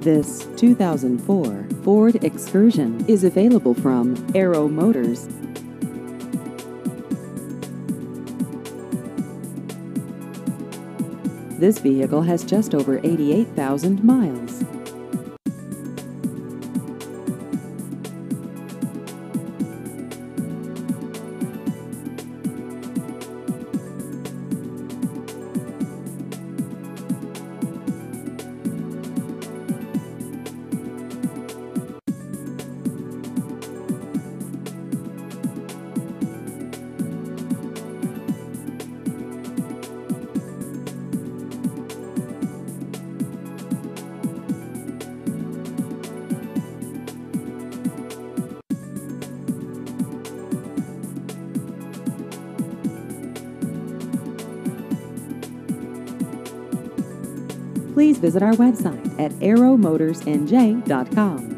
This 2004 Ford Excursion is available from Arrow Motors. This vehicle has just over 88,000 miles. Please visit our website at arrowmotorsnj.com.